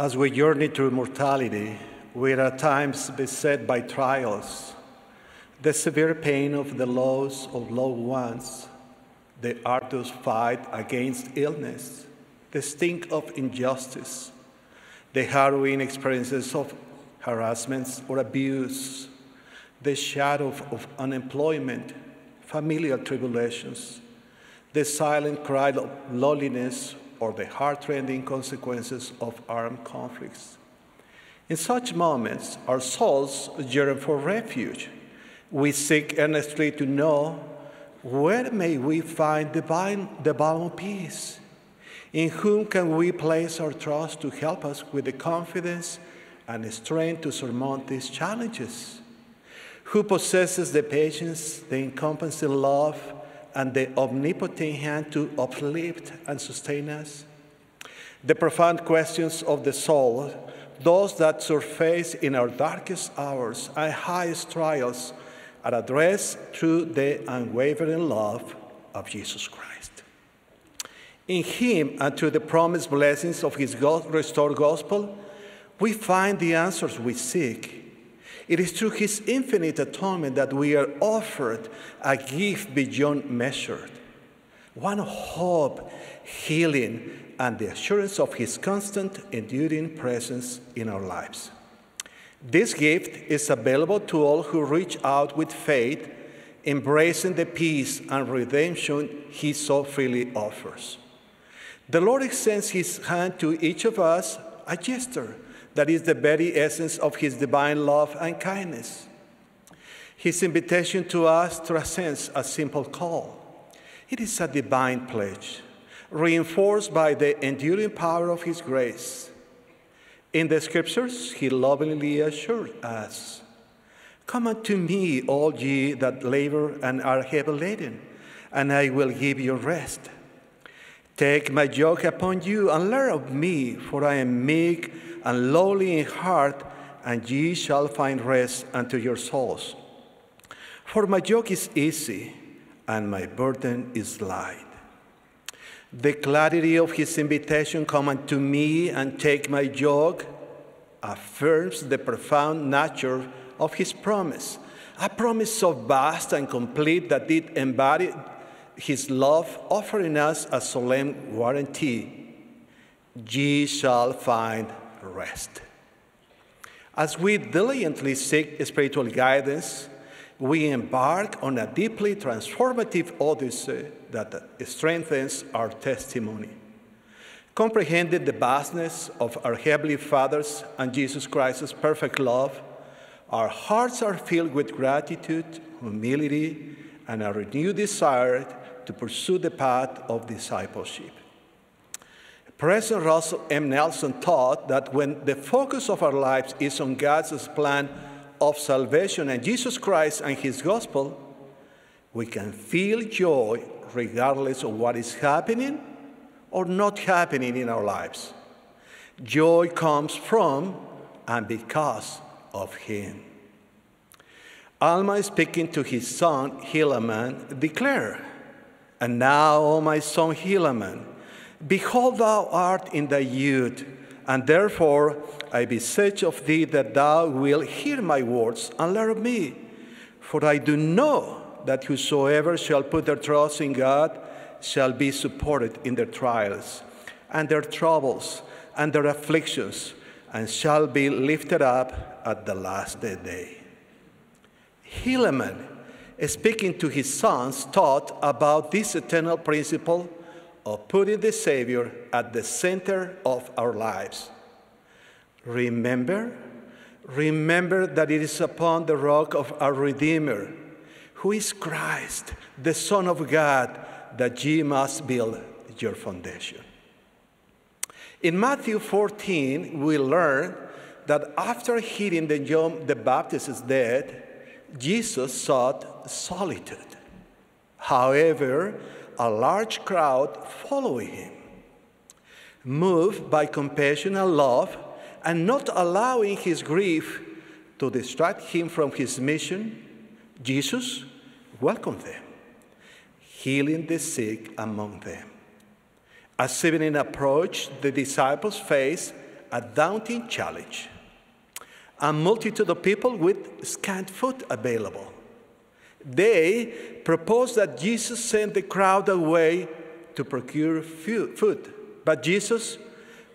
As we journey through mortality, we are at times beset by trials, the severe pain of the loss of loved ones, the arduous fight against illness, the stink of injustice, the harrowing experiences of harassments or abuse, the shadow of unemployment, familial tribulations, the silent cry of loneliness, or the heartrending consequences of armed conflicts. In such moments, our souls yearn for refuge. We seek earnestly to know where may we find divine, the balm of peace? In whom can we place our trust to help us with the confidence and strength to surmount these challenges? Who possesses the patience, the encompassing love, and the omnipotent hand to uplift and sustain us? The profound questions of the soul, those that surface in our darkest hours and highest trials, are addressed through the unwavering love of Jesus Christ. In Him and through the promised blessings of His restored gospel, we find the answers we seek. It is through His infinite atonement that we are offered a gift beyond measure one of hope, healing, and the assurance of His constant, enduring presence in our lives. This gift is available to all who reach out with faith, embracing the peace and redemption He so freely offers. The Lord extends His hand to each of us, a gesture that is the very essence of His divine love and kindness. His invitation to us transcends a simple call. It is a divine pledge, reinforced by the enduring power of His grace in the scriptures, he lovingly assures us Come unto me, all ye that labor and are heavy laden, and I will give you rest. Take my yoke upon you and learn of me, for I am meek and lowly in heart, and ye shall find rest unto your souls. For my yoke is easy and my burden is light. The clarity of his invitation, come unto me and take my yoke, affirms the profound nature of his promise. A promise so vast and complete that it embodied his love, offering us a solemn warranty ye shall find rest. As we diligently seek spiritual guidance, we embark on a deeply transformative odyssey that strengthens our testimony. Comprehending the vastness of our Heavenly Father's and Jesus Christ's perfect love, our hearts are filled with gratitude, humility, and a renewed desire to pursue the path of discipleship. President Russell M. Nelson taught that when the focus of our lives is on God's plan of salvation and Jesus Christ and his gospel, we can feel joy regardless of what is happening or not happening in our lives. Joy comes from and because of him. Alma speaking to his son Helaman declare, And now, O my son Helaman, behold thou art in thy youth, and therefore I beseech of thee that thou wilt hear my words and learn of me. For I do know that whosoever shall put their trust in God shall be supported in their trials and their troubles and their afflictions, and shall be lifted up at the last day. Helaman, speaking to his sons, taught about this eternal principle of putting the Savior at the center of our lives. Remember, remember that it is upon the rock of our Redeemer, who is Christ, the Son of God, that ye must build your foundation. In Matthew 14, we learn that after hearing the John the Baptist's death, Jesus sought solitude. However, a large crowd followed him. Moved by compassion and love, and not allowing his grief to distract him from his mission, Jesus welcomed them healing the sick among them. As evening approached, the disciples faced a daunting challenge. A multitude of people with scant food available. They proposed that Jesus send the crowd away to procure food. But Jesus,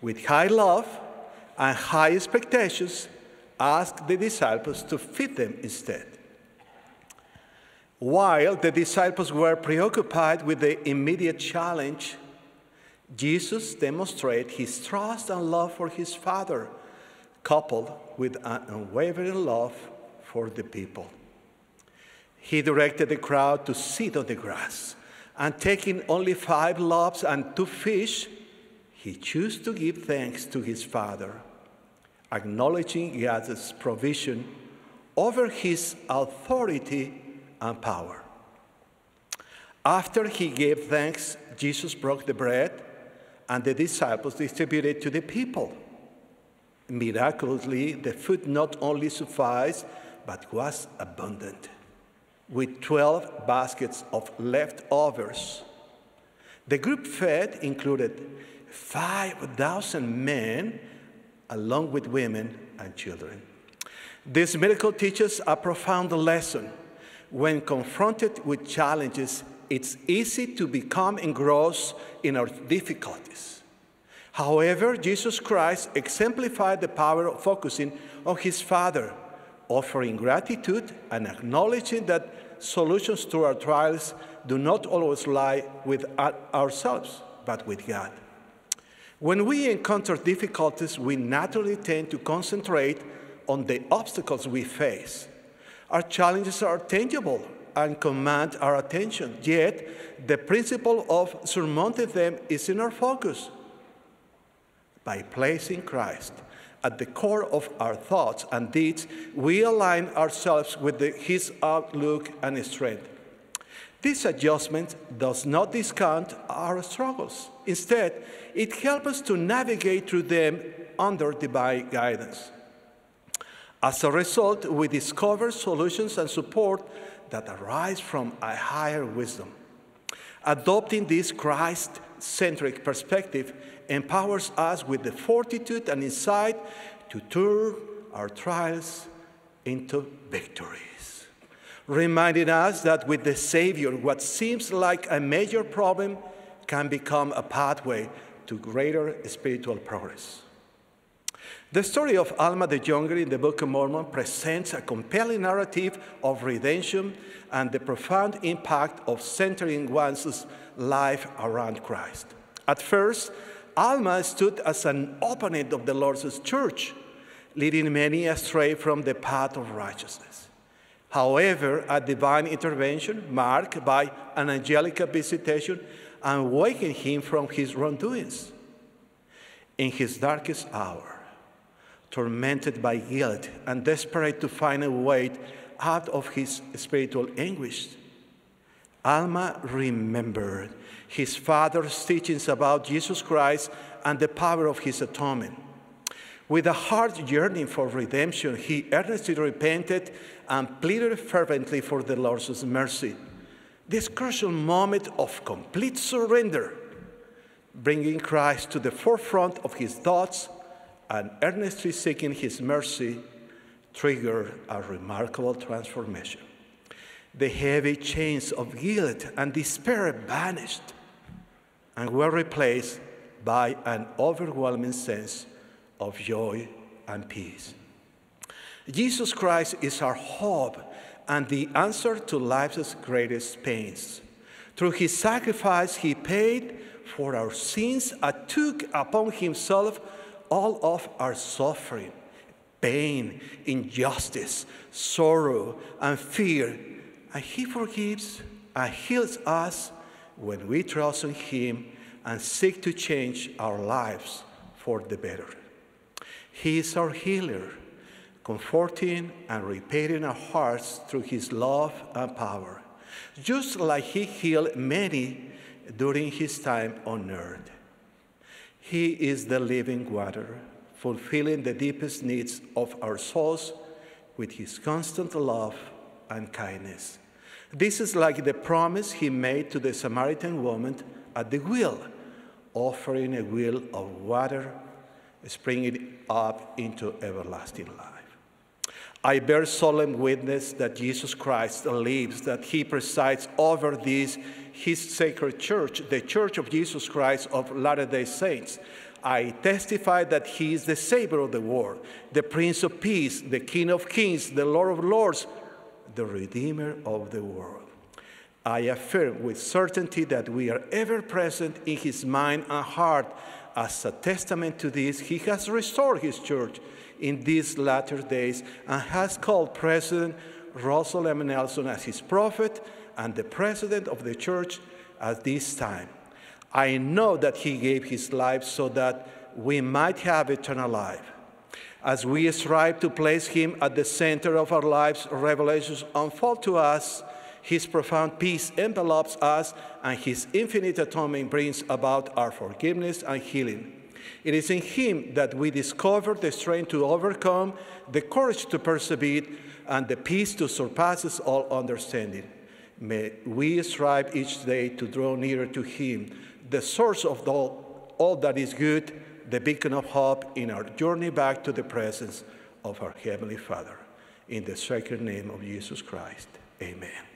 with high love and high expectations, asked the disciples to feed them instead. While the disciples were preoccupied with the immediate challenge, Jesus demonstrated his trust and love for his Father, coupled with an unwavering love for the people. He directed the crowd to sit on the grass, and taking only five loaves and two fish, he chose to give thanks to his Father, acknowledging God's provision over his authority and power. After he gave thanks, Jesus broke the bread and the disciples distributed to the people. Miraculously, the food not only sufficed, but was abundant, with 12 baskets of leftovers. The group fed included 5,000 men, along with women and children. This miracle teaches a profound lesson. When confronted with challenges, it's easy to become engrossed in our difficulties. However, Jesus Christ exemplified the power of focusing on his Father, offering gratitude and acknowledging that solutions to our trials do not always lie with ourselves, but with God. When we encounter difficulties, we naturally tend to concentrate on the obstacles we face. Our challenges are tangible and command our attention. Yet, the principle of surmounting them is in our focus. By placing Christ at the core of our thoughts and deeds, we align ourselves with the, his outlook and strength. This adjustment does not discount our struggles. Instead, it helps us to navigate through them under divine guidance. As a result, we discover solutions and support that arise from a higher wisdom. Adopting this Christ centric perspective empowers us with the fortitude and insight to turn our trials into victories, reminding us that with the Savior, what seems like a major problem can become a pathway to greater spiritual progress. The story of Alma the Younger in the Book of Mormon presents a compelling narrative of redemption and the profound impact of centering one's life around Christ. At first, Alma stood as an opponent of the Lord's church, leading many astray from the path of righteousness. However, a divine intervention marked by an angelic visitation awakened him from his wrongdoings. In his darkest hour, tormented by guilt and desperate to find a way out of his spiritual anguish. Alma remembered his father's teachings about Jesus Christ and the power of his atonement. With a heart yearning for redemption, he earnestly repented and pleaded fervently for the Lord's mercy. This crucial moment of complete surrender, bringing Christ to the forefront of his thoughts and earnestly seeking his mercy triggered a remarkable transformation. The heavy chains of guilt and despair vanished and were replaced by an overwhelming sense of joy and peace. Jesus Christ is our hope and the answer to life's greatest pains. Through his sacrifice, he paid for our sins and took upon himself all of our suffering, pain, injustice, sorrow, and fear. And He forgives and heals us when we trust in Him and seek to change our lives for the better. He is our healer, comforting and repairing our hearts through His love and power, just like He healed many during His time on earth. He is the living water, fulfilling the deepest needs of our souls with his constant love and kindness. This is like the promise he made to the Samaritan woman at the well, offering a well of water springing up into everlasting life. I bear solemn witness that Jesus Christ lives, that he presides over this, his sacred church, the church of Jesus Christ of Latter day Saints. I testify that he is the Savior of the world, the Prince of Peace, the King of Kings, the Lord of Lords, the Redeemer of the world. I affirm with certainty that we are ever present in his mind and heart. As a testament to this, he has restored his church in these latter days and has called President Russell M. Nelson as his prophet and the president of the church at this time. I know that he gave his life so that we might have eternal life. As we strive to place him at the center of our lives, revelations unfold to us. His profound peace envelops us, and his infinite atonement brings about our forgiveness and healing. It is in Him that we discover the strength to overcome, the courage to persevere, and the peace to surpasses all understanding. May we strive each day to draw nearer to Him, the source of all, all that is good, the beacon of hope in our journey back to the presence of our Heavenly Father. In the sacred name of Jesus Christ, amen.